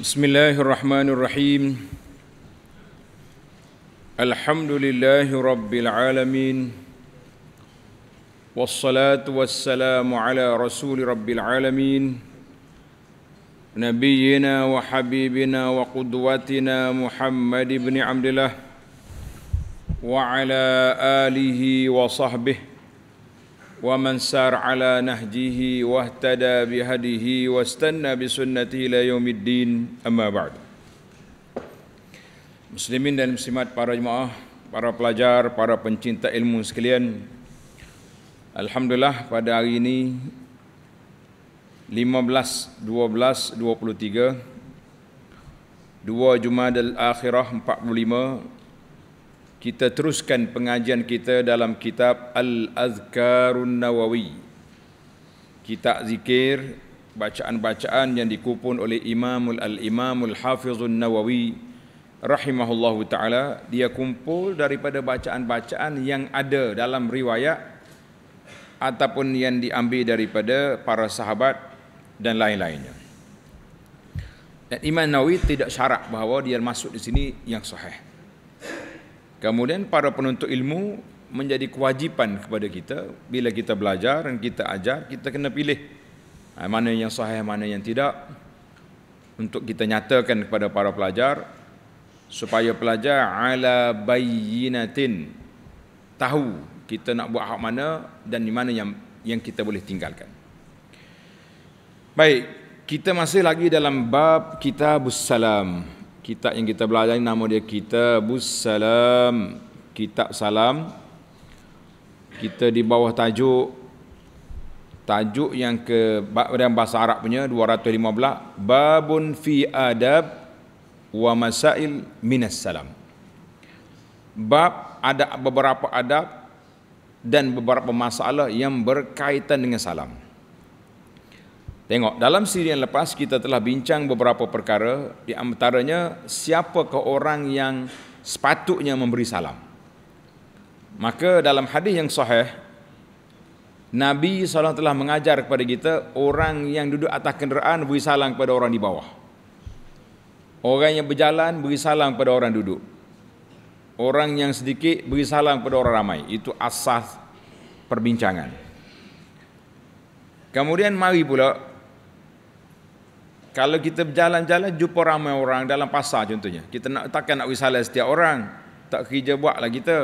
بسم الله الرحمن الرحيم الحمد لله رب العالمين والصلاة والسلام على رسول رب العالمين نبينا وحبيبنا وقدوتنا محمد بن عبد الله وعلى آله وصحبه ومن سار على نهجه واهتدى بهديه واستنى بسنته إلى يوم الدين أما بعد Muslimin dan muslimat para jemaah, para pelajar, para pencinta ilmu sekalian. Alhamdulillah pada hari ini 15 12 23 2 Jumadil Akhirah 45 kita teruskan pengajian kita dalam kitab Al-Azkarun Nawawi. Kitab zikir, bacaan-bacaan yang dikupun oleh Imamul Al-Imamul Hafizun Nawawi rahimahullahu taala dia kumpul daripada bacaan-bacaan yang ada dalam riwayat ataupun yang diambil daripada para sahabat dan lain-lainnya. Dan Imam Nawawi tidak syarat bahawa dia masuk di sini yang sahih. Kemudian para penuntut ilmu menjadi kewajipan kepada kita bila kita belajar dan kita ajar kita kena pilih ha, mana yang sahih mana yang tidak untuk kita nyatakan kepada para pelajar supaya pelajar ala bayyinatin tahu kita nak buat hak mana dan di mana yang yang kita boleh tinggalkan. Baik, kita masih lagi dalam bab Kitabus Salam. Kitab yang kita belajar ini nama dia Kitabus Salam. Kitab Salam. Kita di bawah tajuk tajuk yang ke dalam bahasa Arab punya 215 babun fi adab wa masail minas salam. Bab ada beberapa adab dan beberapa masalah yang berkaitan dengan salam. Tengok, dalam siri yang lepas kita telah bincang beberapa perkara di antaranya siapakah orang yang sepatutnya memberi salam. Maka dalam hadis yang sahih Nabi SAW telah mengajar kepada kita orang yang duduk atas kenderaan beri salam kepada orang di bawah. Orang yang berjalan beri salam pada orang duduk. Orang yang sedikit beri salam pada orang ramai. Itu asas perbincangan. Kemudian mari pula kalau kita berjalan-jalan jumpa ramai orang dalam pasar contohnya. Kita nak takkan nak salam setiap orang. Tak kerja buatlah kita.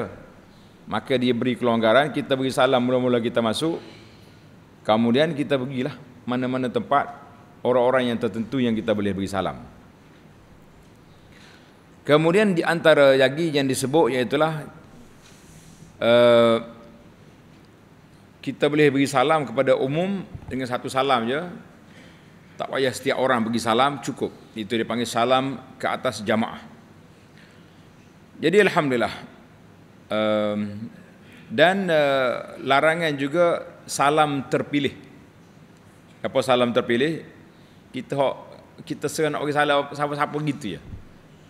Maka dia beri kelonggaran, kita beri salam mula-mula kita masuk. Kemudian kita pergilah mana-mana tempat orang-orang yang tertentu yang kita boleh beri salam. Kemudian di antara lagi yang disebut iaitulah uh, kita boleh beri salam kepada umum dengan satu salam je. Tak payah setiap orang bagi salam cukup. Itu dipanggil salam ke atas jamaah. Jadi alhamdulillah. Um, dan uh, larangan juga salam terpilih. Apa salam terpilih? Kita kita serang nak bagi salam siapa-siapa gitu ya.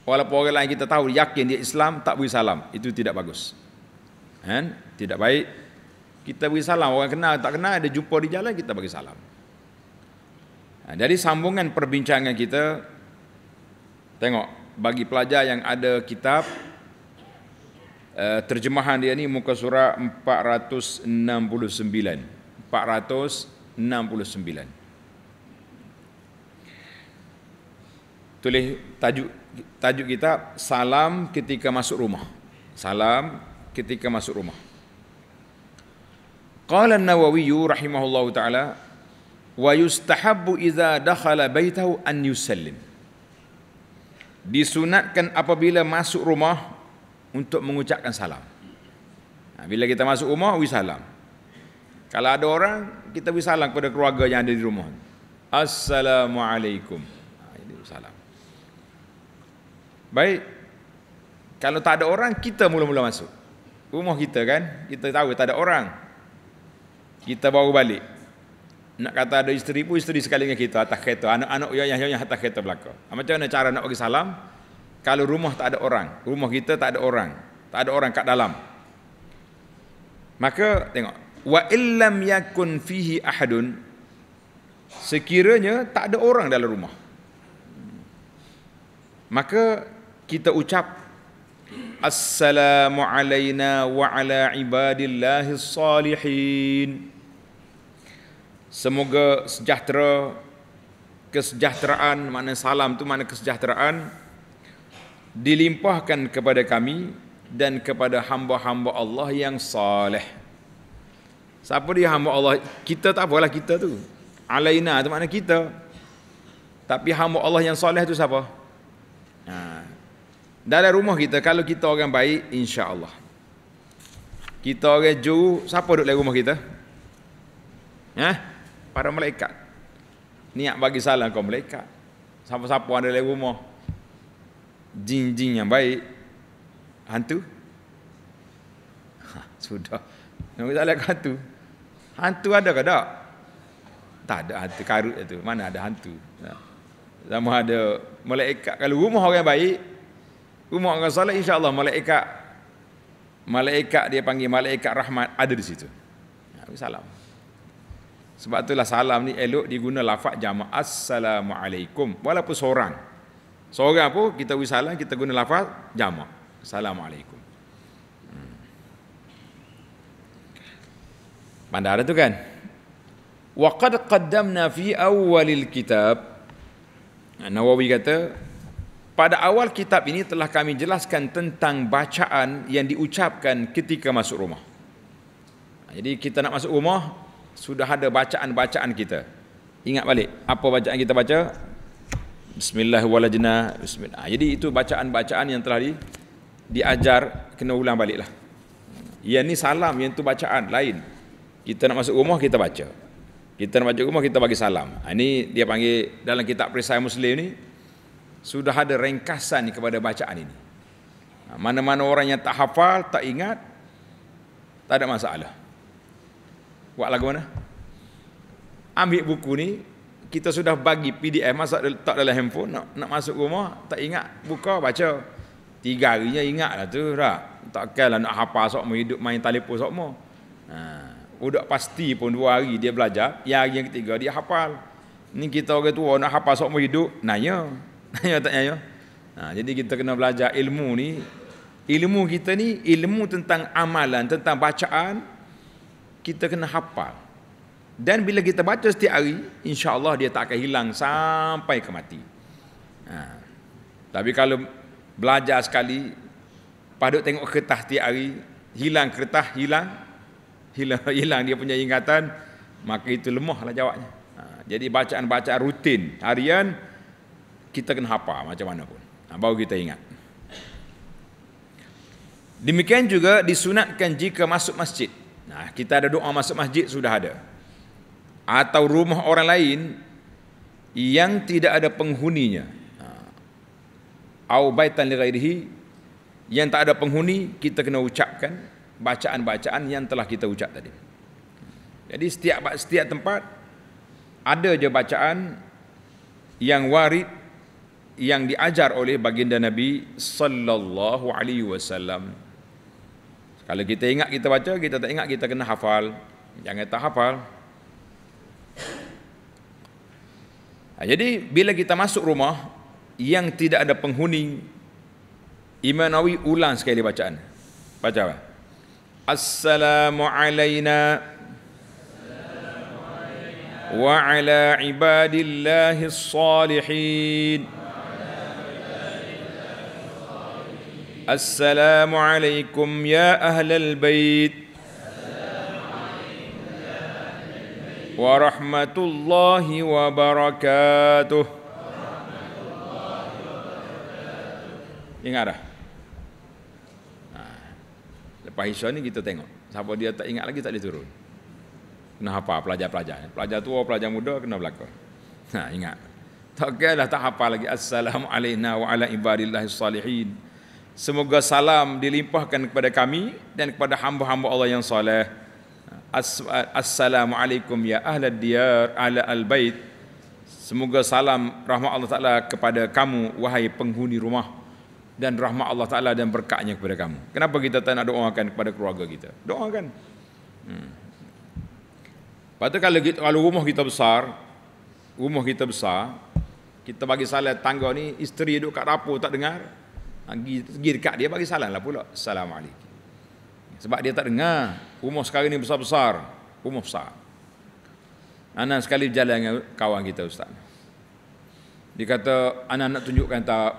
Walaupun orang lain kita tahu yakin dia Islam tak beri salam, itu tidak bagus. Kan? Tidak baik. Kita beri salam orang kenal tak kenal ada jumpa di jalan kita bagi salam. Ha, dari sambungan perbincangan kita tengok bagi pelajar yang ada kitab uh, terjemahan dia ni muka surah 469. 469. tulis tajuk tajuk kita salam ketika masuk rumah. Salam ketika masuk rumah. Qala An-Nawawi rahimahullahu taala wa yustahabbu idza dakhala baitahu an yusallim. Disunatkan apabila masuk rumah untuk mengucapkan salam. Nah, bila kita masuk rumah, wi salam. Kalau ada orang, kita wi salam kepada keluarga yang ada di rumah. Assalamualaikum. Ini salam. Baik. Kalau tak ada orang, kita mula-mula masuk. Rumah kita kan, kita tahu tak ada orang. Kita bawa balik. Nak kata ada isteri pun, isteri sekali dengan kita atas kereta. Anak-anak yang yang atas kereta belakang. Ah, macam mana cara nak bagi salam? Kalau rumah tak ada orang. Rumah kita tak ada orang. Tak ada orang kat dalam. Maka tengok. Wa illam yakun fihi ahadun. Sekiranya tak ada orang dalam rumah. maka kita ucap Assalamu alayna wa ala ibadillahi salihin Semoga sejahtera kesejahteraan mana salam tu mana kesejahteraan dilimpahkan kepada kami dan kepada hamba-hamba Allah yang saleh. Siapa dia hamba Allah? Kita tak apalah kita tu. Alaina tu makna kita. Tapi hamba Allah yang soleh tu siapa? Ha. Dalam rumah kita, kalau kita orang baik, insya Allah. Kita orang juru, siapa duduk dalam rumah kita? Ha? Para malaikat. Niat bagi salam kau malaikat. Siapa-siapa ada dalam rumah. Jin-jin yang baik. Hantu? Ha, sudah. Nak salam hantu. Hantu ada ke tak? Tak ada hantu karut itu. Mana ada hantu? Sama ada malaikat. Kalau rumah orang baik, rumah orang soleh, insya-Allah malaikat malaikat dia panggil malaikat rahmat ada di situ. Ya, salam. Sebab itulah salam ni elok diguna lafaz jama' assalamualaikum walaupun seorang. Seorang pun kita wi salam kita guna lafaz jama' assalamualaikum. Hmm. Pandai tu kan? Wa qad qaddamna fi awwalil kitab Nawawi kata pada awal kitab ini telah kami jelaskan tentang bacaan yang diucapkan ketika masuk rumah. Jadi kita nak masuk rumah sudah ada bacaan-bacaan kita. Ingat balik apa bacaan kita baca? Bismillahirrahmanirrahim. Bismillah. Jadi itu bacaan-bacaan yang telah di, diajar kena ulang baliklah. Yang ni salam, yang tu bacaan lain. Kita nak masuk rumah kita baca. Kita nak baca rumah kita bagi salam. Ini dia panggil dalam kitab perisai Muslim ni sudah ada ringkasan kepada bacaan ini. Ha, mana-mana orang yang tak hafal, tak ingat, tak ada masalah. Buat lagu mana? Ambil buku ni, kita sudah bagi PDF masuk tak dalam handphone, nak, nak masuk rumah, tak ingat, buka, baca. Tiga harinya ingatlah tu, tak? Takkanlah nak hafal sok hidup main telefon sok. Ha. Udah pasti pun dua hari dia belajar, yang hari yang ketiga dia hafal. Ni kita orang tua nak hafal sok hidup, nanya. Nanya tak nanya? Ha, jadi kita kena belajar ilmu ni. Ilmu kita ni ilmu tentang amalan, tentang bacaan kita kena hafal. Dan bila kita baca setiap hari, insya-Allah dia tak akan hilang sampai ke mati. Ha. Tapi kalau belajar sekali, paduk tengok kertas setiap hari, hilang kertas, hilang hilang, hilang dia punya ingatan maka itu lemahlah jawabnya ha, jadi bacaan-bacaan rutin harian kita kena hafal macam mana pun ha, baru kita ingat demikian juga disunatkan jika masuk masjid nah kita ada doa masuk masjid sudah ada atau rumah orang lain yang tidak ada penghuninya au baitan li yang tak ada penghuni kita kena ucapkan bacaan-bacaan yang telah kita ucap tadi. Jadi setiap setiap tempat ada je bacaan yang warid yang diajar oleh baginda Nabi sallallahu alaihi wasallam. Kalau kita ingat kita baca, kita tak ingat kita kena hafal. Jangan tak hafal. Ha, jadi bila kita masuk rumah yang tidak ada penghuni, Imam Nawawi ulang sekali bacaan. Baca apa? Assalamu alayna wa ala ibadillahis salihin. السلام عليكم يا أهل البيت ورحمة الله وبركاته Ingat dah Lepas Isya ni kita tengok. Siapa dia tak ingat lagi tak boleh turun. Kena apa pelajar-pelajar. Pelajar tua, pelajar muda kena belakang. Ha, ingat. Tak kira tak hafal lagi. Assalamualaikum wa ala ibadillahi salihin. Semoga salam dilimpahkan kepada kami dan kepada hamba-hamba Allah yang saleh. Assalamualaikum ya ahlad diyar ala al-bait. Semoga salam rahmat Allah Taala kepada kamu wahai penghuni rumah dan rahmat Allah Ta'ala dan berkatnya kepada kamu. Kenapa kita tak nak doakan kepada keluarga kita? Doakan. Hmm. Lepas kalau, kita, kalau rumah kita besar, rumah kita besar, Kita bagi salam tangga ni, isteri duduk kat dapur tak dengar. Pergi, pergi dekat dia bagi salam lah pula. Assalamualaikum. Sebab dia tak dengar. Rumah sekarang ni besar-besar. Rumah besar. Anak sekali berjalan dengan kawan kita Ustaz. Dia kata, anak nak tunjukkan tak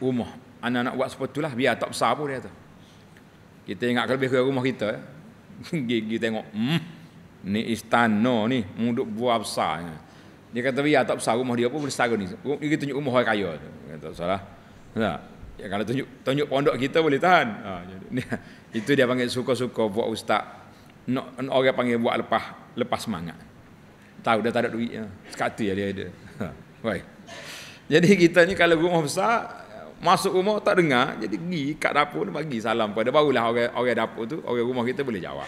rumah. Anak nak buat seperti itulah, biar tak besar pun dia kata. Kita ingat lebih ke rumah kita. Gigi tengok, hmm, ni istana ni, muduk buah besar. Dia kata, biar tak besar rumah dia pun setara ni. Dia tunjuk rumah orang kaya. Kata, salah. Tak. Ya, kalau tunjuk tunjuk pondok kita boleh tahan. Ha, jadi, itu dia panggil suka-suka buat ustaz. Nak orang panggil buat lepas lepas semangat. Tahu dah tak ada duit ya. Sekata dia ada. Ha, baik. Jadi kita ni kalau rumah besar masuk rumah tak dengar jadi pergi kat dapur bagi salam pada barulah orang orang dapur tu orang rumah kita boleh jawab.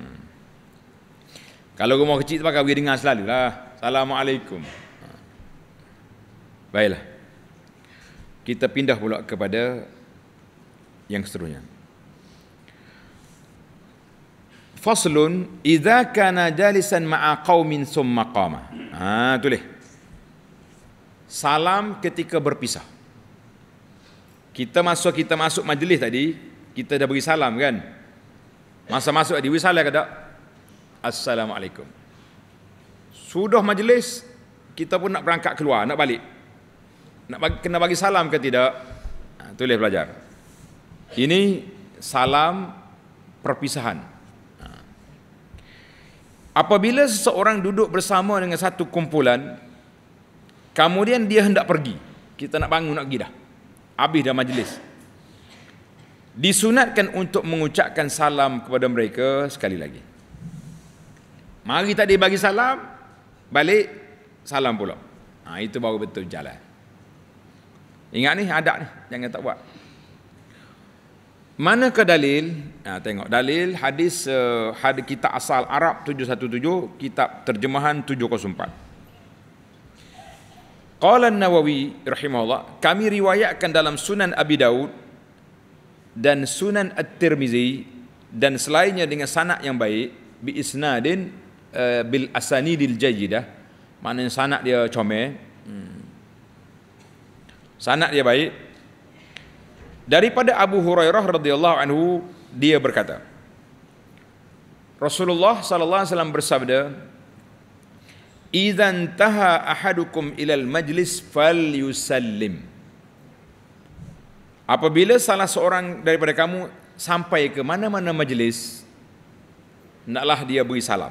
Hmm. Kalau rumah kecil tu pakai pergi dengar selalulah. Assalamualaikum. Ha. Baiklah. Kita pindah pula kepada yang seterusnya. Faslun idza kana jalisan ma'a qaumin summa qama. Ha tulis. Salam ketika berpisah. Kita masuk kita masuk majlis tadi, kita dah beri salam kan? Masa masuk tadi beri salam ke Assalamualaikum. Sudah majlis, kita pun nak berangkat keluar, nak balik. Nak bagi, kena bagi salam ke tidak? Ha, tulis belajar. Ini salam perpisahan. Ha. Apabila seseorang duduk bersama dengan satu kumpulan, kemudian dia hendak pergi. Kita nak bangun nak pergi dah. Habis dah majlis. Disunatkan untuk mengucapkan salam kepada mereka sekali lagi. Mari tadi bagi salam, balik salam pula. Ha, itu baru betul jalan. Ingat ni ada ni, jangan tak buat. Mana ke dalil? Ha, tengok dalil hadis uh, hadis kitab asal Arab 717, kitab terjemahan 704. Qala An-Nawawi rahimahullah, kami riwayatkan dalam Sunan Abi Daud dan Sunan At-Tirmizi dan selainnya dengan sanad yang baik bi isnadin uh, bil asanidil jayyidah. Maknanya sanad dia comel. Sanad dia baik. Daripada Abu Hurairah radhiyallahu anhu dia berkata Rasulullah sallallahu alaihi wasallam bersabda Idzan taha ahadukum ilal majlis falyusallim Apabila salah seorang daripada kamu sampai ke mana-mana majlis naklah dia beri salam.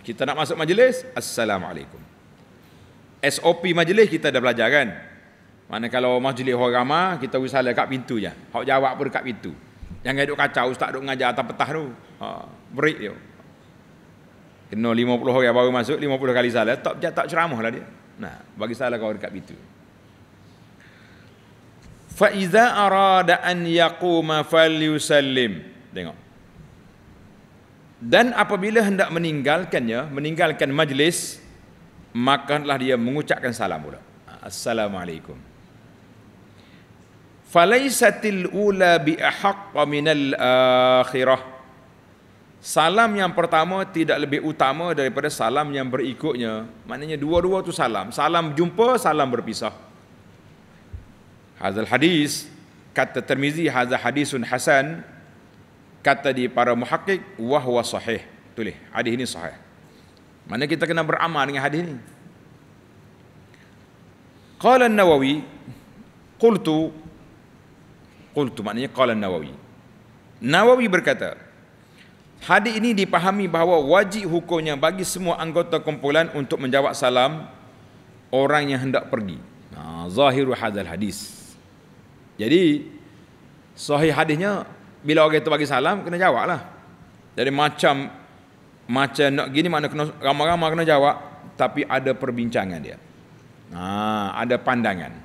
Kita nak masuk majlis, assalamualaikum. SOP majlis kita dah belajar kan? Mana kalau majlis orang ramai, kita usaha kat pintu je. Hak jawab pun dekat pintu. Jangan duduk kacau, ustaz duduk mengajar atas petah tu. Ha, break dia. Kena 50 orang baru masuk, 50 kali salah. Tak, tak ceramah lah dia. Nah, bagi salah kau dekat pintu. Fa'iza arada an yaquma falyusallim. Tengok. Dan apabila hendak meninggalkannya, meninggalkan majlis, maka dia mengucapkan salam pula. Assalamualaikum falaisatil ula bi ahaqqa minal akhirah salam yang pertama tidak lebih utama daripada salam yang berikutnya. Maknanya dua-dua tu salam. Salam jumpa salam berpisah. Hazal hadis kata Tirmizi hazal hadisun hasan kata di para muhakkik wa huwa sahih. Tulis hadis ini sahih. Mana kita kena beramal dengan hadis ini qala an-nawawi qultu Qultu maknanya qala Nawawi. Nawawi berkata, hadis ini dipahami bahawa wajib hukumnya bagi semua anggota kumpulan untuk menjawab salam orang yang hendak pergi. Ha, zahiru hadzal hadis. Jadi sahih hadisnya bila orang itu bagi salam kena jawablah. Jadi macam macam nak gini mana kena ramai-ramai kena jawab tapi ada perbincangan dia. Ha, ada pandangan.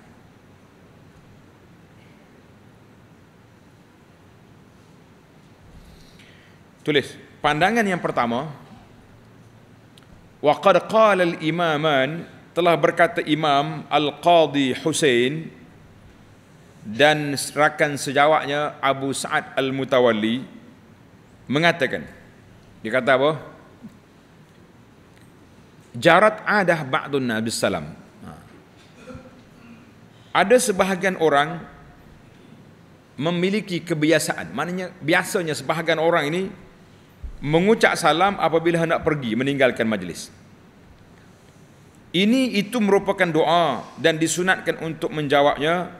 Tulis. Pandangan yang pertama. Wa qad qala al-imaman telah berkata Imam Al-Qadhi Hussein dan rakan sejawatnya Abu Sa'ad Al-Mutawalli mengatakan dia kata apa jarat adah ba'dun nabi sallam ha. ada sebahagian orang memiliki kebiasaan maknanya biasanya sebahagian orang ini mengucap salam apabila hendak pergi meninggalkan majlis. Ini itu merupakan doa dan disunatkan untuk menjawabnya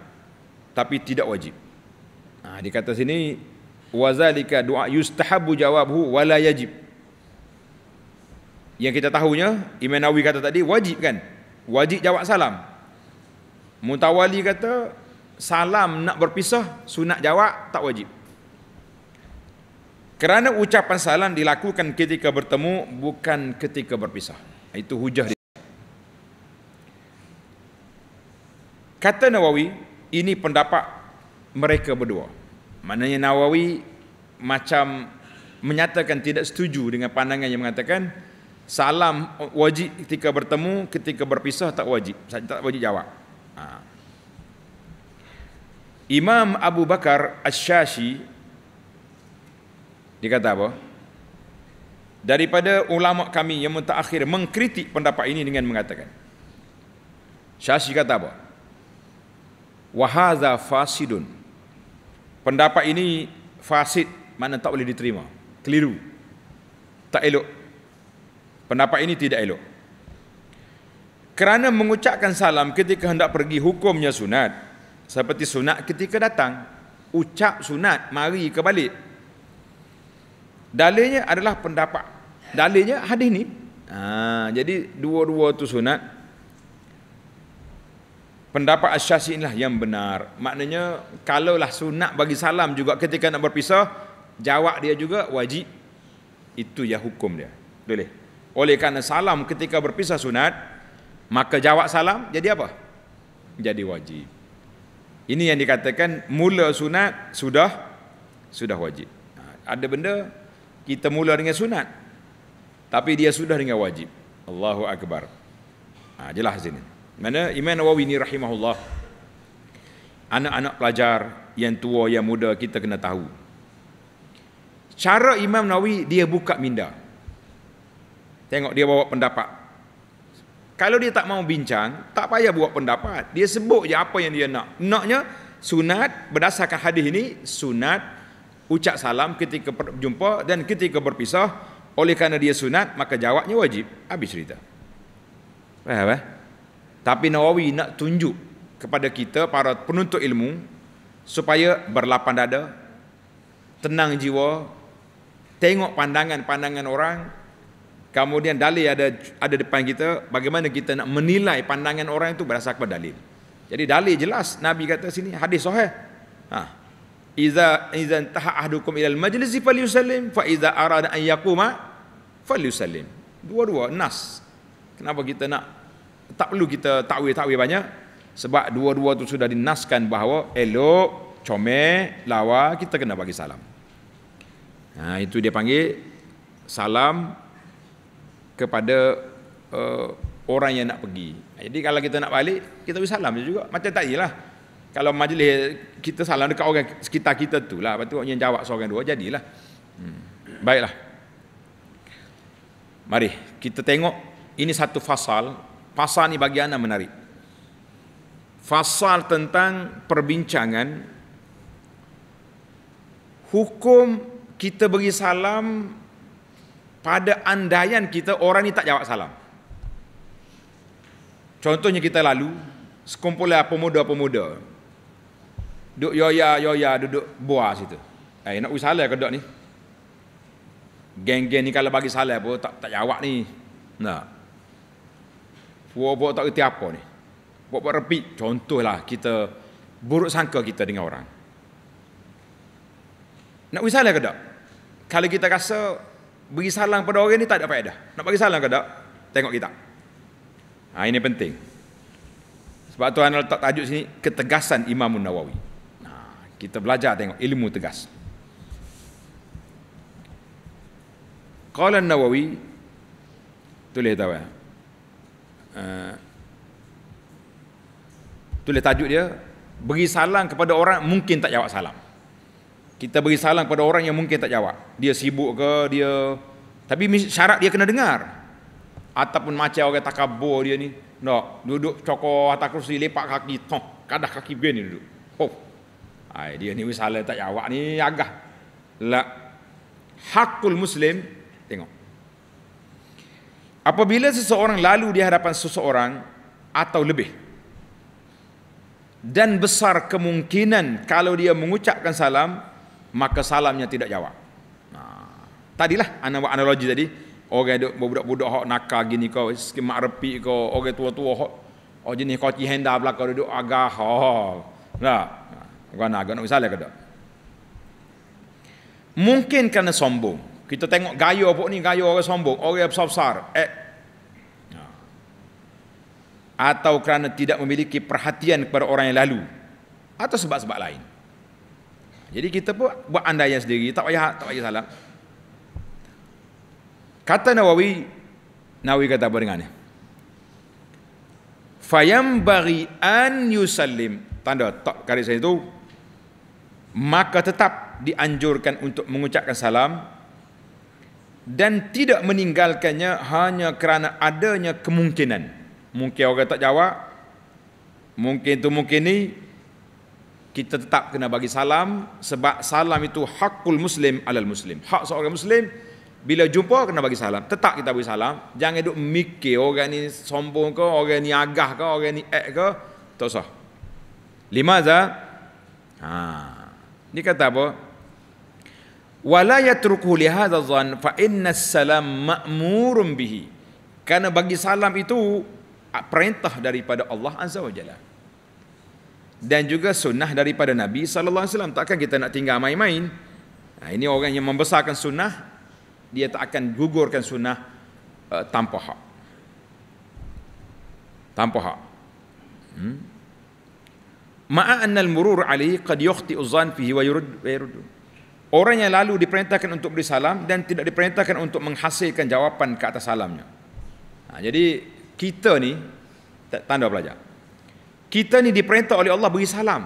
tapi tidak wajib. Ha, di kata sini wazalika doa yustahabu jawabhu wala yajib. Yang kita tahunya Imam Nawawi kata tadi wajib kan? Wajib jawab salam. Mutawali kata salam nak berpisah sunat jawab tak wajib kerana ucapan salam dilakukan ketika bertemu bukan ketika berpisah. Itu hujah dia. Kata Nawawi ini pendapat mereka berdua. Maknanya Nawawi macam menyatakan tidak setuju dengan pandangan yang mengatakan salam wajib ketika bertemu ketika berpisah tak wajib. Tak wajib jawab. Ha. Imam Abu Bakar Ash-Shashi dia kata apa? Daripada ulama kami yang mutakhir mengkritik pendapat ini dengan mengatakan Syashi kata apa? Wahaza fasidun. Pendapat ini fasid mana tak boleh diterima. Keliru. Tak elok. Pendapat ini tidak elok. Kerana mengucapkan salam ketika hendak pergi hukumnya sunat. Seperti sunat ketika datang. Ucap sunat, mari ke balik. Dalilnya adalah pendapat. Dalilnya hadis ni. Ha, jadi dua-dua tu sunat. Pendapat asyasi inilah yang benar. Maknanya kalaulah sunat bagi salam juga ketika nak berpisah. Jawab dia juga wajib. Itu ya hukum dia. Boleh. Oleh kerana salam ketika berpisah sunat maka jawab salam jadi apa? Jadi wajib. Ini yang dikatakan mula sunat sudah sudah wajib. Ha, ada benda kita mula dengan sunat tapi dia sudah dengan wajib. Allahu akbar. Ha, jelas sini. Mana Imam Nawawi ni rahimahullah. Anak-anak pelajar yang tua yang muda kita kena tahu. Cara Imam Nawawi dia buka minda. Tengok dia bawa pendapat kalau dia tak mau bincang, tak payah buat pendapat. Dia sebut je apa yang dia nak. Naknya sunat berdasarkan hadis ini sunat ucap salam ketika berjumpa dan ketika berpisah. Oleh kerana dia sunat, maka jawabnya wajib. Habis cerita. Faham eh? Tapi Nawawi nak tunjuk kepada kita para penuntut ilmu supaya berlapan dada, tenang jiwa, tengok pandangan-pandangan orang Kemudian dalil ada ada depan kita, bagaimana kita nak menilai pandangan orang itu berdasarkan dalil. Jadi dalil jelas Nabi kata sini hadis sahih. Ha. Iza iza taha ahdukum ila al-majlis falyusallim fa iza arada an yaquma falyusallim. Dua-dua nas. Kenapa kita nak tak perlu kita takwil-takwil banyak sebab dua-dua itu sudah dinaskan bahawa elok, comel, lawa kita kena bagi salam. Ha, itu dia panggil salam kepada uh, orang yang nak pergi. Jadi kalau kita nak balik, kita beri salam juga. Macam tadi lah. Kalau majlis kita salam dekat orang sekitar kita tu lah. Lepas tu yang jawab seorang dua, jadilah. Hmm. Baiklah. Mari kita tengok ini satu fasal. Fasal ni bagi anda menarik. Fasal tentang perbincangan hukum kita beri salam pada andaian kita orang ni tak jawab salam. Contohnya kita lalu sekumpulan pemuda-pemuda duduk yoya yoya duduk buah situ. Eh nak usaha ke duduk ni? Geng-geng ni kalau bagi salam pun tak tak jawab ni. Nak. Buat-buat tak kerti apa ni. Buat-buat repit. Contohlah kita buruk sangka kita dengan orang. Nak usaha ke tak? Kalau kita rasa beri salam pada orang ni tak ada faedah. Nak bagi salam ke tak? Tengok kita. Ha, ini penting. Sebab tu anda letak tajuk sini ketegasan Imam Nawawi. Kita belajar tengok ilmu tegas. Qala Nawawi tulis tahu ya. Uh, tulis tajuk dia beri salam kepada orang mungkin tak jawab salam. Kita beri salam kepada orang yang mungkin tak jawab. Dia sibuk ke, dia tapi syarat dia kena dengar. Ataupun macam orang takabur dia ni, nak duduk cokor atas kerusi lepak kaki, toh, kadah kaki begini duduk. Oh. Ai dia ni wisalah tak jawab ni agak. La hakul muslim tengok. Apabila seseorang lalu di hadapan seseorang atau lebih dan besar kemungkinan kalau dia mengucapkan salam maka salamnya tidak jawab. Nah, tadilah anak analogi tadi orang duk budak-budak hok nakal gini kau skemak repi kau orang tua-tua hok oh jenis kau henda belakang duduk agak oh nah bukan agak nak misalnya ke mungkin kerana sombong. Kita tengok gaya apa ni gaya orang sombong. Orang yang besar-besar. Eh. Atau kerana tidak memiliki perhatian kepada orang yang lalu. Atau sebab-sebab lain. Jadi kita pun buat andaian sendiri. Tak payah tak payah salah. Kata Nawawi, Nawawi kata apa dengannya? Fayam bagi an yusallim. Tanda tak kali saya itu. Maka tetap dianjurkan untuk mengucapkan salam dan tidak meninggalkannya hanya kerana adanya kemungkinan. Mungkin orang tak jawab. Mungkin itu mungkin ni kita tetap kena bagi salam sebab salam itu hakul muslim alal muslim. Hak seorang muslim bila jumpa kena bagi salam. Tetap kita bagi salam. Jangan duk mikir orang ni sombong ke, orang ni agah ke, orang ni ek ke. Tak usah. Lima za. Ha. Ni kata apa? Wala yatruku li hadha dhann fa inna salam ma'murun bihi. Karena bagi salam itu perintah daripada Allah Azza wa Jalla. Dan juga sunnah daripada Nabi sallallahu alaihi wasallam. Takkan kita nak tinggal main-main. Nah, ini orang yang membesarkan sunnah dia tak akan gugurkan sunnah uh, tanpa hak tanpa hak hmm? Ma'a anna al-murur alaihi qad yukhti uzan fihi wa yurud wa yurud. Orang yang lalu diperintahkan untuk beri salam dan tidak diperintahkan untuk menghasilkan jawapan ke atas salamnya. Ha, jadi kita ni tanda pelajar kita ni diperintah oleh Allah beri salam.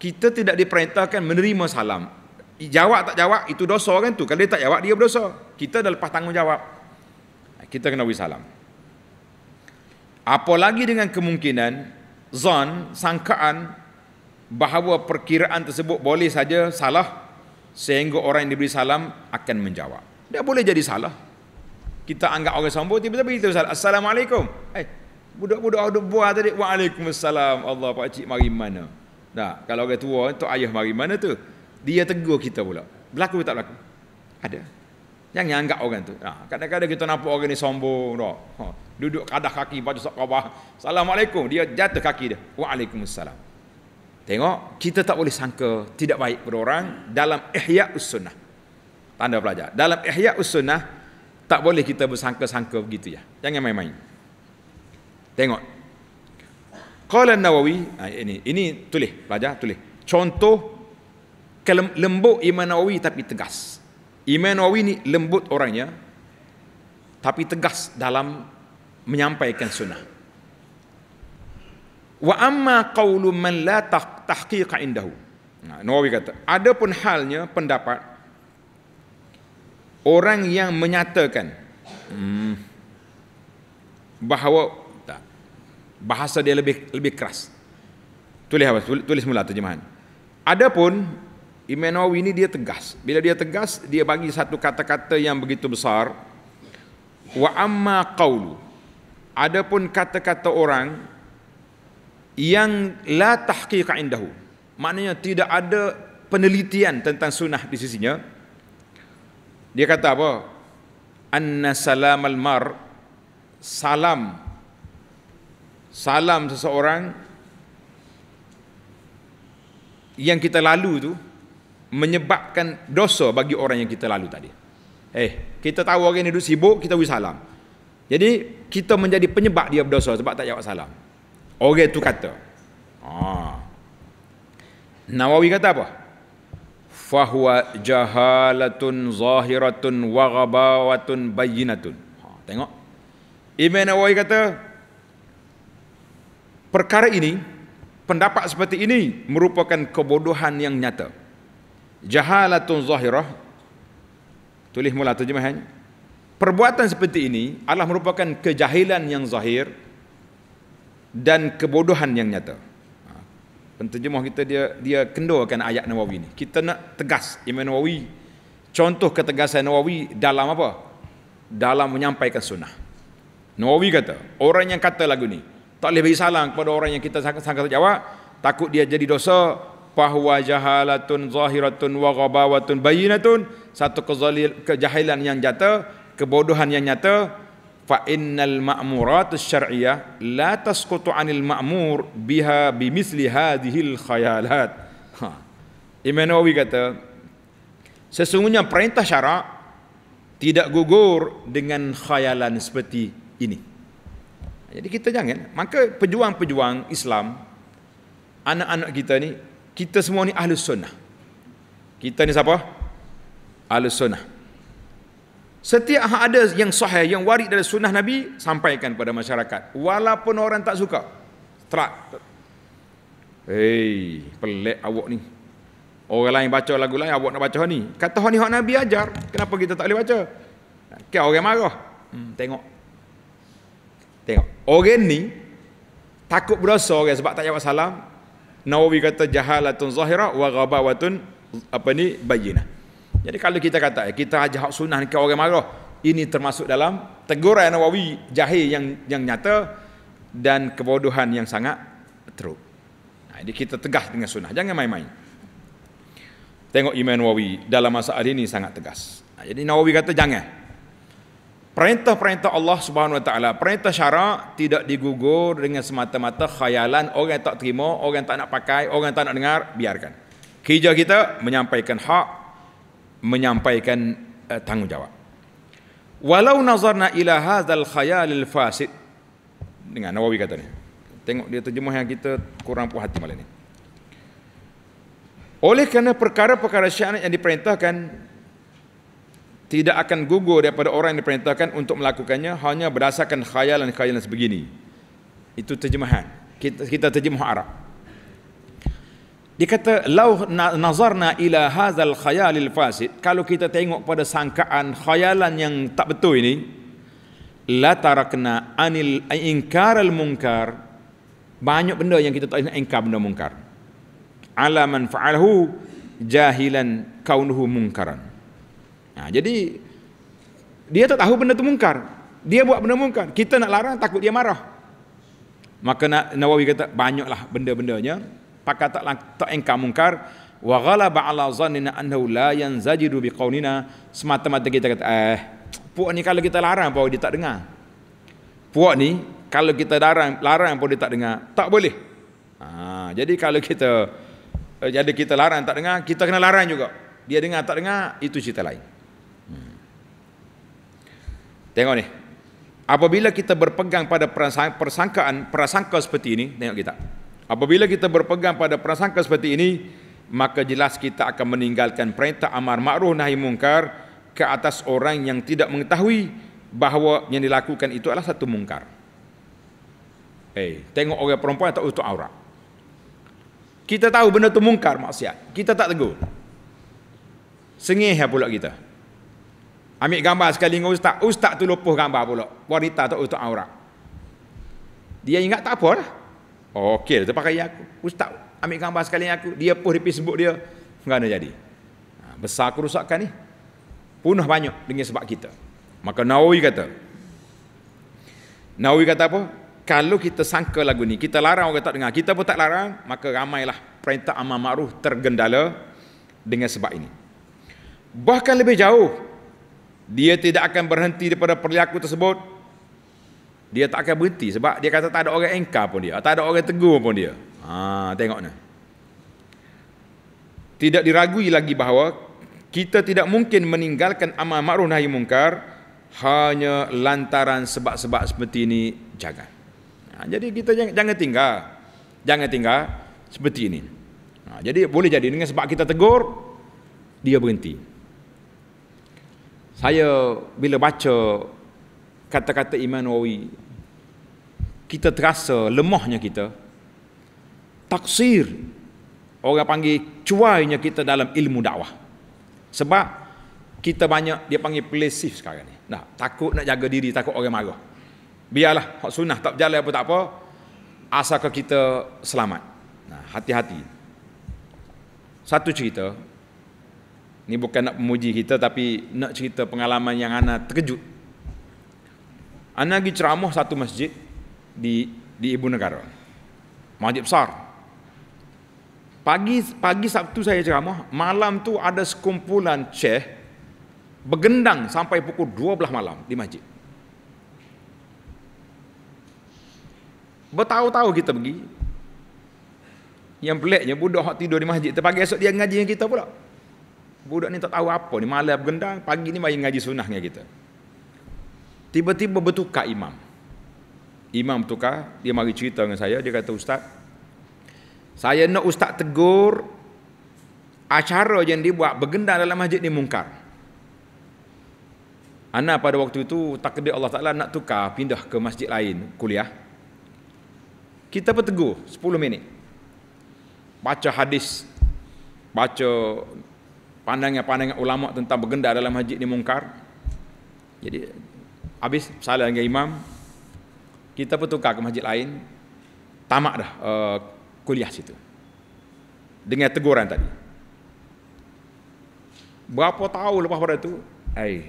Kita tidak diperintahkan menerima salam. Jawab tak jawab itu dosa kan tu. Kalau dia tak jawab dia berdosa. Kita dah lepas tanggungjawab. Kita kena beri salam. Apalagi dengan kemungkinan zon sangkaan bahawa perkiraan tersebut boleh saja salah sehingga orang yang diberi salam akan menjawab dia boleh jadi salah kita anggap orang sombong tiba-tiba kita salam assalamualaikum eh budak-budak ada buah tadi waalaikumsalam Allah pak cik mari mana Nah, kalau orang tua tu ayah mari mana tu? dia tegur kita pula. Berlaku tak berlaku? Ada. Jangan anggap orang tu. Ha, kadang-kadang kita nampak orang ni sombong dah. Ha, duduk kadah kaki baju sok bawah. Assalamualaikum. Dia jatuh kaki dia. Waalaikumsalam. Tengok, kita tak boleh sangka tidak baik pada orang dalam ihya sunnah. Tanda pelajar. Dalam ihya sunnah tak boleh kita bersangka-sangka begitu ya. Jangan main-main. Tengok. Qala Nawawi, ha, ini ini tulis pelajar, tulis. Contoh lembut Imam Nawawi tapi tegas. Imam Nawawi ni lembut orangnya tapi tegas dalam menyampaikan sunnah. Wa amma qawlu man la tahqiq indahu. Nah, Nawawi kata, adapun halnya pendapat orang yang menyatakan hmm, bahawa tak, bahasa dia lebih lebih keras. Tulis apa? Tulis mula terjemahan. Adapun Imam Nawawi ini dia tegas. Bila dia tegas, dia bagi satu kata-kata yang begitu besar. Wa amma qawlu. Adapun kata-kata orang yang la tahqiqa indahu. Maknanya tidak ada penelitian tentang sunnah di sisinya. Dia kata apa? Anna salam al-mar salam salam seseorang yang kita lalu tu menyebabkan dosa bagi orang yang kita lalu tadi. Eh, kita tahu orang ini duduk sibuk, kita beri salam. Jadi, kita menjadi penyebab dia berdosa sebab tak jawab salam. Orang itu kata. Ah. Nawawi kata apa? Fahuwa jahalatun zahiratun wa ghabawatun bayinatun. Ha, tengok. Imam Nawawi kata, perkara ini, pendapat seperti ini merupakan kebodohan yang nyata jahalatun zahirah tulis mula terjemahan perbuatan seperti ini adalah merupakan kejahilan yang zahir dan kebodohan yang nyata. Ha. Penterjemah kita dia dia kendurkan ayat Nawawi ni. Kita nak tegas Imam Nawawi. Contoh ketegasan Nawawi dalam apa? Dalam menyampaikan sunnah. Nawawi kata, orang yang kata lagu ni tak boleh bagi salam kepada orang yang kita sangka jawab, takut dia jadi dosa bahwa jahalatun zahiratun wa ghabawatun bayinatun. Satu kejahilan yang nyata kebodohan yang nyata. Fa innal ma'murat syar'iyyah la tasqutu 'anil ma'mur biha bimithli hadhihi al khayalat. Ha. Imam Nawawi kata sesungguhnya perintah syarak tidak gugur dengan khayalan seperti ini. Jadi kita jangan maka pejuang-pejuang Islam anak-anak kita ni kita semua ni ahli sunnah kita ni siapa ahli sunnah Setiap ada yang sahih yang warid dari sunnah Nabi sampaikan pada masyarakat walaupun orang tak suka. Terak. Hei, pelik awak ni. Orang lain baca lagu lain awak nak baca ni. Kata ni hak Nabi ajar, kenapa kita tak boleh baca? Kau orang marah. Hmm, tengok. Tengok. Orang ni takut berdosa orang sebab tak jawab salam. Nawawi kata jahalatun zahira wa ghabawatun apa ni bayyinah. Jadi kalau kita kata eh, kita ajar hak sunnah ke orang marah, ini termasuk dalam teguran Nawawi jahil yang yang nyata dan kebodohan yang sangat teruk. Nah, jadi kita tegas dengan sunnah, jangan main-main. Tengok Imam Nawawi dalam masalah ini sangat tegas. Nah, jadi Nawawi kata jangan. Perintah-perintah Allah Subhanahu Wa Taala, perintah syarak tidak digugur dengan semata-mata khayalan orang yang tak terima, orang yang tak nak pakai, orang yang tak nak dengar, biarkan. Kerja kita menyampaikan hak menyampaikan uh, tanggungjawab. Walau nazarna ila hadzal khayal al fasid dengan Nawawi kata ni. Tengok dia terjemah yang kita kurang puas hati malam ni. Oleh kerana perkara-perkara syiar yang diperintahkan tidak akan gugur daripada orang yang diperintahkan untuk melakukannya hanya berdasarkan khayalan-khayalan sebegini. Itu terjemahan. Kita, kita terjemah Arab. Dia kata lau nazarna ila hadzal khayalil fasid kalau kita tengok pada sangkaan khayalan yang tak betul ini la tarakna anil inkar al munkar banyak benda yang kita tak nak ingkar benda munkar ala man fa'alahu jahilan kaunuhu munkaran nah, jadi dia tak tahu benda tu munkar dia buat benda munkar kita nak larang takut dia marah. Maka Nawawi kata banyaklah benda-bendanya. Pakar tak tak engkar mungkar. Wa ghalaba ala zannina annahu la yanzajidu biqaulina semata-mata kita kata eh puak ni kalau kita larang pun dia tak dengar. Puak ni kalau kita larang larang pun dia tak dengar tak boleh. Ha, jadi kalau kita eh, jadi kita larang tak dengar kita kena larang juga. Dia dengar tak dengar itu cerita lain. Tengok ni apabila kita berpegang pada persangkaan prasangka seperti ini tengok kita Apabila kita berpegang pada prasangka seperti ini, maka jelas kita akan meninggalkan perintah amar ma'ruf nahi mungkar ke atas orang yang tidak mengetahui bahawa yang dilakukan itu adalah satu mungkar. Eh, hey, tengok orang perempuan tak utuh aurat. Kita tahu benda itu mungkar maksiat. Kita tak tegur. Sengih pula kita. Ambil gambar sekali dengan ustaz. Ustaz tu lupuh gambar pula. Wanita tak utuh aurat. Dia ingat tak apa lah. Oh, okey, dia pakai aku. Ustaz, ambil gambar sekali aku. Dia post di Facebook dia. Ada jadi. Ha, besar kerusakan ni. Punah banyak dengan sebab kita. Maka Nawawi kata. Nawawi kata apa? Kalau kita sangka lagu ni, kita larang orang tak dengar. Kita pun tak larang, maka ramailah perintah amal ma'ruf tergendala dengan sebab ini. Bahkan lebih jauh, dia tidak akan berhenti daripada perilaku tersebut. Dia tak akan berhenti sebab dia kata tak ada orang engkar pun dia tak ada orang tegur pun dia. Ha, tengok ni. Tidak diragui lagi bahawa kita tidak mungkin meninggalkan amal ma'ruf nahi mungkar hanya lantaran sebab-sebab seperti ini jaga. Ha, jadi kita jangan, jangan tinggal. Jangan tinggal seperti ini. Ha, jadi boleh jadi dengan sebab kita tegur dia berhenti saya bila baca kata-kata Imam Nawawi kita terasa lemahnya kita taksir orang panggil cuainya kita dalam ilmu dakwah sebab kita banyak dia panggil pelesif sekarang ni nah, takut nak jaga diri takut orang marah biarlah hak sunnah tak berjalan apa tak apa asalkan kita selamat. Nah, hati-hati. Satu cerita, ni bukan nak memuji kita tapi nak cerita pengalaman yang ana terkejut. Ana pergi ceramah satu masjid di di ibu negara. Masjid besar. Pagi pagi Sabtu saya ceramah, malam tu ada sekumpulan syekh bergendang sampai pukul 12 malam di masjid. Bertahu-tahu kita pergi. Yang peliknya budak hak tidur di masjid, terpagi esok dia ngaji dengan kita pula. Budak ni tak tahu apa ni, malam bergendang, pagi ni mari ngaji sunnah dengan kita. Tiba-tiba bertukar imam. Imam bertukar, dia mari cerita dengan saya, dia kata, Ustaz, saya nak Ustaz tegur acara yang dia buat bergendang dalam masjid ni mungkar. Ana pada waktu itu takdir Allah Taala nak tukar pindah ke masjid lain kuliah. Kita bertegur 10 minit. Baca hadis, baca pandangan-pandangan ulama tentang bergendar dalam masjid ni mungkar. Jadi habis salah dengan imam, kita bertukar ke masjid lain. Tamak dah uh, kuliah situ. Dengan teguran tadi. Berapa tahun lepas pada itu? Eh,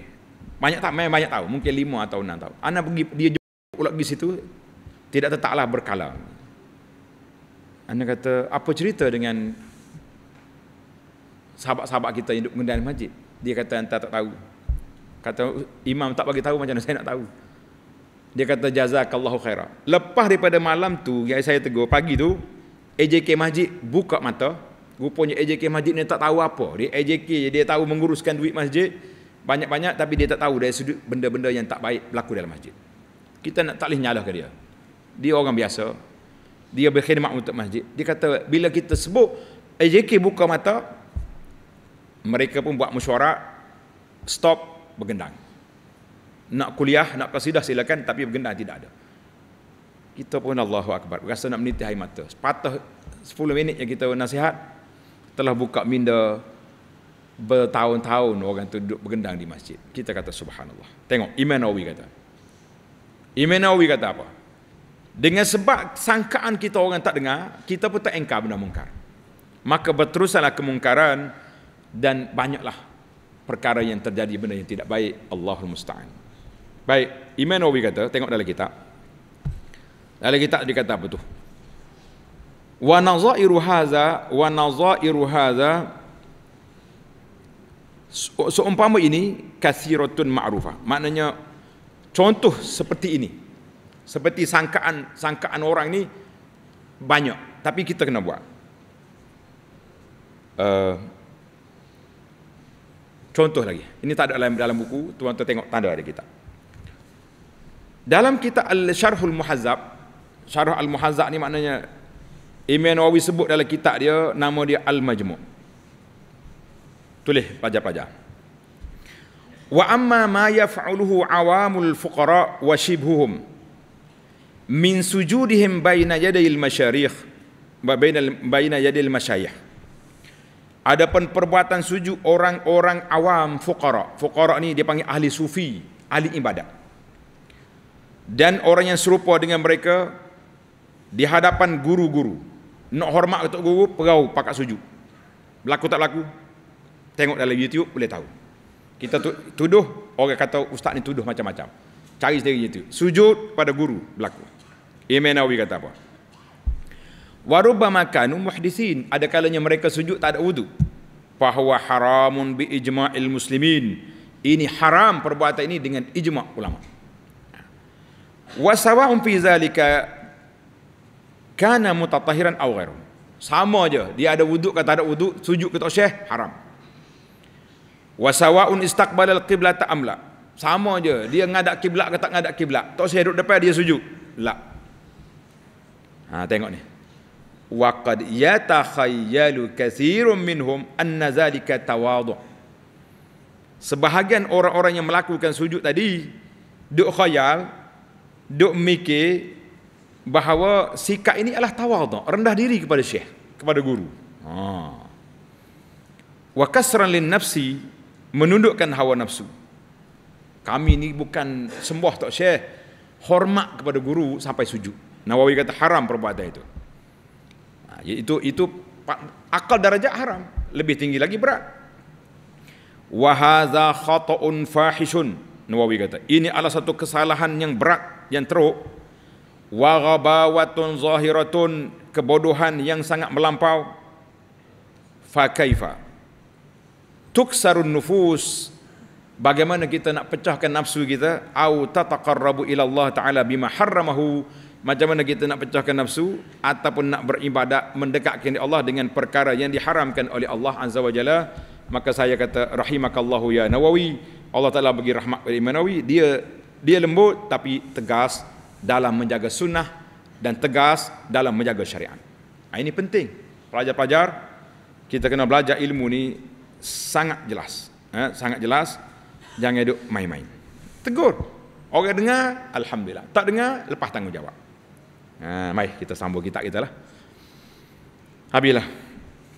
banyak tak? Banyak tahu. Mungkin lima atau enam tahun. Anak pergi dia pula pergi situ tidak tetaplah berkala. Anda kata, apa cerita dengan sahabat-sahabat kita yang duduk mengendalikan masjid? Dia kata, anda tak tahu. Kata, imam tak bagi tahu macam mana saya nak tahu. Dia kata, jazakallahu khairah. Lepas daripada malam tu, yang saya tegur, pagi tu, AJK Masjid buka mata. Rupanya AJK Masjid ni tak tahu apa. Dia AJK, dia tahu menguruskan duit masjid. Banyak-banyak, tapi dia tak tahu dari sudut benda-benda yang tak baik berlaku dalam masjid. Kita nak tak boleh nyalahkan dia. Dia orang biasa, dia berkhidmat untuk masjid. Dia kata bila kita sebut AJK buka mata, mereka pun buat mesyuarat stop bergendang. Nak kuliah, nak kasidah silakan tapi bergendang tidak ada. Kita pun Allahu Akbar. Rasa nak meniti air mata. Sepatah 10 minit yang kita nasihat telah buka minda bertahun-tahun orang tu duduk bergendang di masjid. Kita kata subhanallah. Tengok Imam Nawawi kata. Imam Nawawi kata apa? Dengan sebab sangkaan kita orang tak dengar, kita pun tak engkar benda mungkar. Maka berterusanlah kemungkaran dan banyaklah perkara yang terjadi benda yang tidak baik. Allahul Musta'an. Baik, Imam Nawawi kata, tengok dalam kitab. Dalam kitab dia kata apa tu? Wa nazairu haza wa nazairu haza seumpama ini kathiratun ma'rufah. Maknanya contoh seperti ini seperti sangkaan sangkaan orang ni banyak tapi kita kena buat uh, contoh lagi. Ini tak ada dalam dalam buku tuan-tuan tengok tanda ada kita dalam kitab al-syarhul muhazzab syarh al-muhazzab ni maknanya Imam Nawawi sebut dalam kitab dia nama dia al-majmu' tulis pelajar-pelajar. Wa amma ma yaf'aluhu awamul fuqara wa shibhuhum min sujudihim baina yadayil masyarikh baina baina yadil masyayikh adapun perbuatan sujud orang-orang awam fuqara. Fuqara ni dia panggil ahli sufi ahli ibadat. Dan orang yang serupa dengan mereka di hadapan guru-guru. Nak hormat untuk guru perau pakat sujud berlaku tak berlaku? Tengok dalam YouTube boleh tahu. Kita tuduh orang kata ustaz ni tuduh macam-macam. Cari sendiri YouTube. Sujud pada guru berlaku. Imam Nawawi kata apa? Warubbama kanu muhdisin, ada kalanya mereka sujud tak ada wudu. Fahuwa haramun bi ijma'il muslimin. Ini haram perbuatan ini dengan ijma' ulama. Wa sawa'un fi zalika kana mutatahiran aw. Sama aja, dia ada wudu ke tak ada wudu, sujud ke tak syekh, haram. Wa sawa'un istaqbala al-qiblat amla. Sama aja, dia ngadak kiblat ke tak ngadak kiblat. Tak syekh duduk depan dia sujud. La. Ha tengok ni. Wa qad yatakhayyalu katsirun minhum anna zalika tawadhu. Sebahagian orang-orang yang melakukan sujud tadi duk khayal, duk mikir bahawa sikap ini adalah tawadhu, rendah diri kepada syekh, kepada guru. Ha. Wa kasran lin nafsi menundukkan hawa nafsu. Kami ni bukan sembah tak syekh, hormat kepada guru sampai sujud. Nawawi kata haram perbuatan itu. Ha, itu itu akal darajat haram, lebih tinggi lagi berat. Wa hadza khata'un fahishun. Nawawi kata, ini adalah satu kesalahan yang berat, yang teruk. Wa ghabawatun zahiratun, kebodohan yang sangat melampau. Fa kaifa? Tuksarun nufus bagaimana kita nak pecahkan nafsu kita au tataqarrabu ila Allah taala bima harramahu macam mana kita nak pecahkan nafsu ataupun nak beribadat mendekatkan Allah dengan perkara yang diharamkan oleh Allah azza wajalla maka saya kata rahimakallahu ya nawawi Allah taala bagi rahmat kepada Imam Nawawi dia dia lembut tapi tegas dalam menjaga sunnah dan tegas dalam menjaga syariat ha, ini penting pelajar-pelajar kita kena belajar ilmu ni sangat jelas eh, sangat jelas Jangan duduk main-main. Tegur. Orang dengar, Alhamdulillah. Tak dengar, lepas tanggungjawab. Ha, mari kita sambung kitab kita lah. Habislah.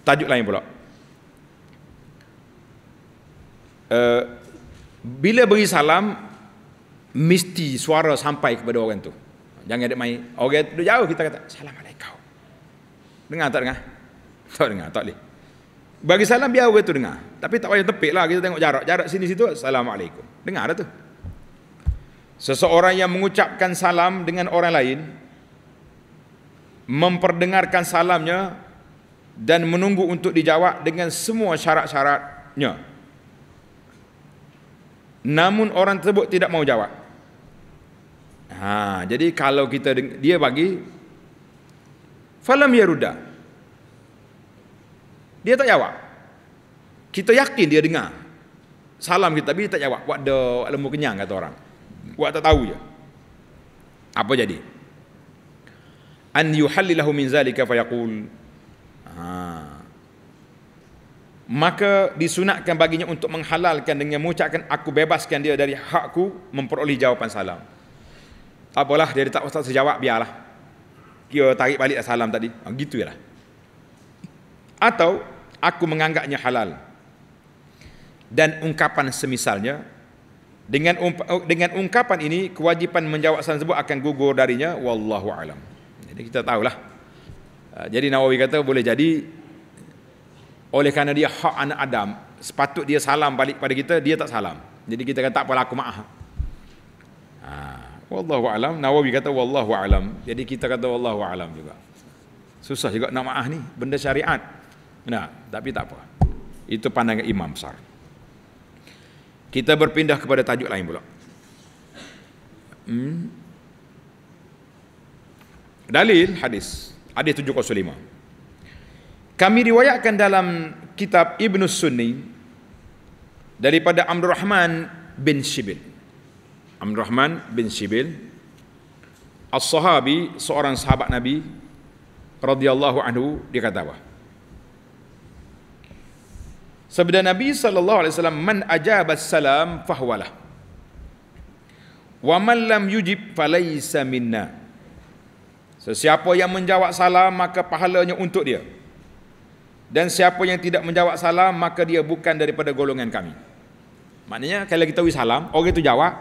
Tajuk lain pula. Uh, bila beri salam, mesti suara sampai kepada orang tu. Jangan ada main. Orang tu jauh kita kata, Assalamualaikum. Dengar tak dengar? Tak dengar, tak boleh. Bagi salam biar orang tu dengar. Tapi tak payah tepik lah. Kita tengok jarak. Jarak sini situ. Assalamualaikum. Dengar dah tu. Seseorang yang mengucapkan salam dengan orang lain. Memperdengarkan salamnya. Dan menunggu untuk dijawab dengan semua syarat-syaratnya. Namun orang tersebut tidak mau jawab. Ha, jadi kalau kita dia bagi falam yarudah dia tak jawab. Kita yakin dia dengar. Salam kita tapi dia tak jawab. Buat dah lembu kenyang kata orang. Buat tak tahu je. Apa jadi? An yuhallilahu min zalika fayaqul. Ha. Maka disunatkan baginya untuk menghalalkan dengan mengucapkan aku bebaskan dia dari hakku memperoleh jawapan salam. Tak apalah dia tak usah sejawab biarlah. Kira tarik balik salam tadi. Ha, gitu lah. Atau aku menganggapnya halal dan ungkapan semisalnya dengan dengan ungkapan ini kewajipan menjawab salam tersebut akan gugur darinya wallahu alam jadi kita tahulah uh, jadi Nawawi kata boleh jadi oleh kerana dia hak anak Adam sepatut dia salam balik pada kita dia tak salam jadi kita kata tak apalah aku maaf ha, wallahu alam Nawawi kata wallahu alam jadi kita kata wallahu alam juga susah juga nak maaf ni benda syariat Nah, tapi tak apa. Itu pandangan imam besar. Kita berpindah kepada tajuk lain pula. Hmm. Dalil hadis. Hadis 705. Kami riwayatkan dalam kitab Ibn Sunni daripada Amr Rahman bin Shibil. Amr Rahman bin Shibil As-sahabi seorang sahabat Nabi radhiyallahu anhu dia kata apa? Sabda Nabi sallallahu alaihi wasallam man ajaba salam fahwalah. Wa man lam yujib falaysa minna. Sesiapa yang menjawab salam maka pahalanya untuk dia. Dan siapa yang tidak menjawab salam maka dia bukan daripada golongan kami. Maknanya kalau kita wis salam, orang itu jawab,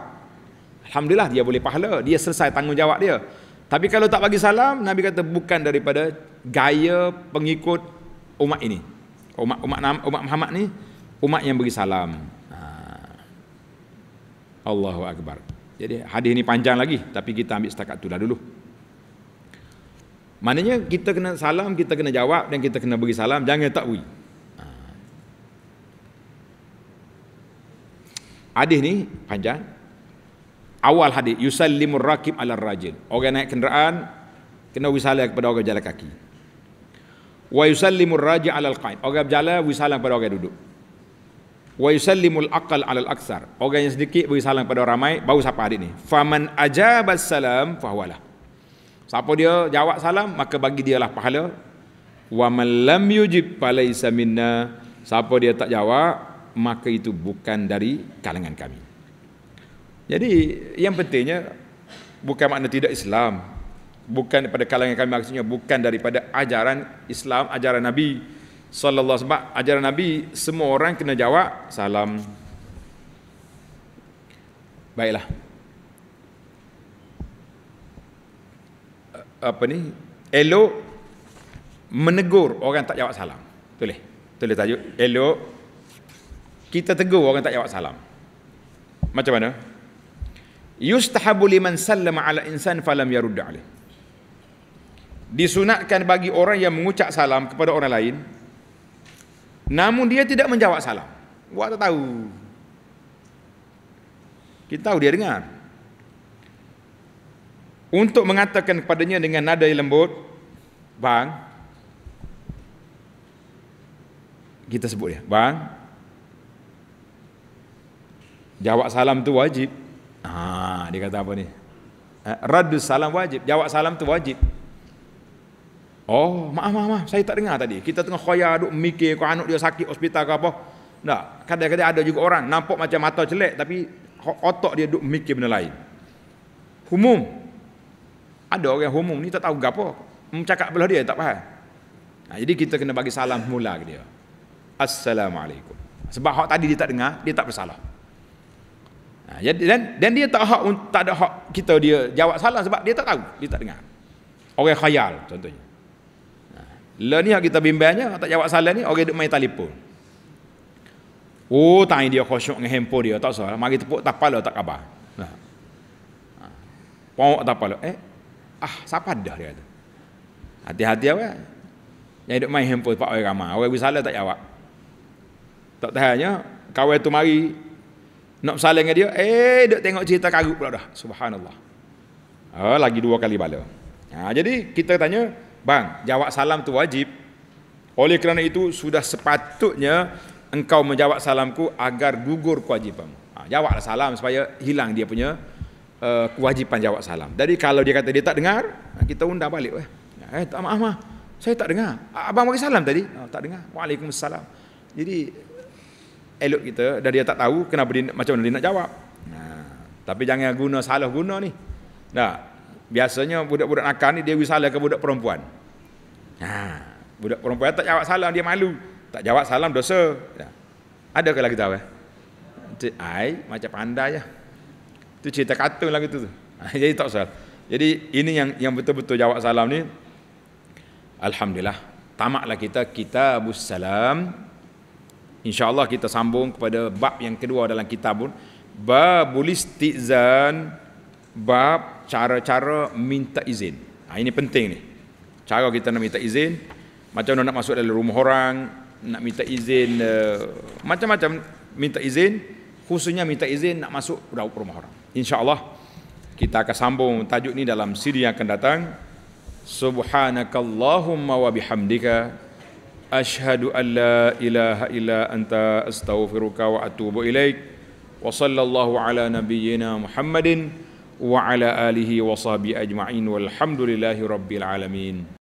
alhamdulillah dia boleh pahala, dia selesai tanggungjawab dia. Tapi kalau tak bagi salam, Nabi kata bukan daripada gaya pengikut umat ini umat umat umat Muhammad ni umat yang beri salam. Ha. Allahu akbar. Jadi hadis ni panjang lagi tapi kita ambil setakat itulah dulu. Maknanya kita kena salam, kita kena jawab dan kita kena beri salam, jangan tak beri. Ha. Hadis ni panjang. Awal hadis yusallimur rakib ala rajil. Orang naik kenderaan kena beri salam kepada orang jalan kaki wa yusallimur raji alal qaid orang berjalan beri salam pada orang duduk wa yusallimul aqal alal aksar orang yang sedikit beri salam pada orang ramai baru siapa adik ni faman ajabas salam fahuwalah siapa dia jawab salam maka bagi dia lah pahala. Wa man lam yujib falaysa minna. Siapa dia tak jawab maka itu bukan dari kalangan kami. Jadi yang pentingnya bukan makna tidak Islam. Bukan daripada kalangan kami maksudnya bukan daripada ajaran Islam ajaran Nabi. Sallallahu alaihi wasallam ajaran Nabi semua orang kena jawab salam. Baiklah apa ni elok menegur orang tak jawab salam. Tulis tulis tajuk elok kita tegur orang tak jawab salam. Macam mana? Yustahabu liman sallama ala insan falam yarud alaih. Disunatkan bagi orang yang mengucap salam kepada orang lain namun dia tidak menjawab salam. Buat tak tahu? Kita tahu dia dengar untuk mengatakan kepadanya dengan nada yang lembut bang kita sebut dia bang jawab salam tu wajib ah dia kata apa ni eh, radus salam wajib jawab salam tu wajib Oh, maaf, maaf, maaf, saya tak dengar tadi. Kita tengah khoya duk mikir kau anak dia sakit hospital ke apa. Tak, kadang-kadang ada juga orang nampak macam mata celek tapi otak dia duk mikir benda lain. Humum. Ada orang humum ni tak tahu gapo. Mencakap belah dia tak faham. Nah, jadi kita kena bagi salam mula ke dia. Assalamualaikum. Sebab hak tadi dia tak dengar, dia tak bersalah. Nah, dan dan dia tak hak tak ada hak kita dia jawab salah sebab dia tak tahu, dia tak dengar. Orang khayal contohnya. Lah ni kita bimbangnya tak jawab salam ni orang duk main telefon. Oh, tanya dia khusyuk dengan handphone dia tak salah. Mari tepuk tapal tak khabar. Nah. Ha. Pok tapal eh ah siapa dah dia tu. Hati-hati apa? Yang duk main handphone pak orang ramai. Orang bersalah tak jawab. Tak tahannya kawan tu mari nak bersalah dengan dia, eh duk tengok cerita karut pula dah. Subhanallah. Oh, lagi dua kali bala. Ha, jadi kita tanya, Bang, jawab salam tu wajib. Oleh kerana itu sudah sepatutnya engkau menjawab salamku agar gugur kewajipan. Ha, jawablah salam supaya hilang dia punya uh, kewajipan jawab salam. Jadi kalau dia kata dia tak dengar, ha, kita undang balik. Eh, eh tak maaf maaf. Saya tak dengar. Abang bagi salam tadi? Oh, tak dengar. Waalaikumsalam. Jadi elok kita dan dia tak tahu kenapa dia macam mana dia nak jawab. Nah, tapi jangan guna salah guna ni. Nah, biasanya budak-budak nakal ni dia wisalah ke budak perempuan. Ha, budak perempuan tak jawab salam dia malu. Tak jawab salam dosa. Ya. Ada ke lagi tahu eh? Ai macam pandai ya. Tu cerita kartun lagi tu. Jadi tak salah. Jadi ini yang yang betul-betul jawab salam ni alhamdulillah tamaklah kita kitabus salam. Insya-Allah kita sambung kepada bab yang kedua dalam kitab pun babul istizan bab cara-cara minta izin. Ha, ini penting ni. Cara kita nak minta izin, macam nak masuk dalam rumah orang, nak minta izin, uh, macam-macam minta izin, khususnya minta izin nak masuk rumah orang insyaallah kita akan sambung tajuk ni dalam siri yang akan datang. Subhanakallahumma wa bihamdika ashhadu an la ilaha illa anta astaghfiruka wa atubu ilaik. Wa sallallahu ala nabiyyina muhammadin wa ala alihi wa sahbihi ajma'in. Walhamdulillahi rabbil alamin.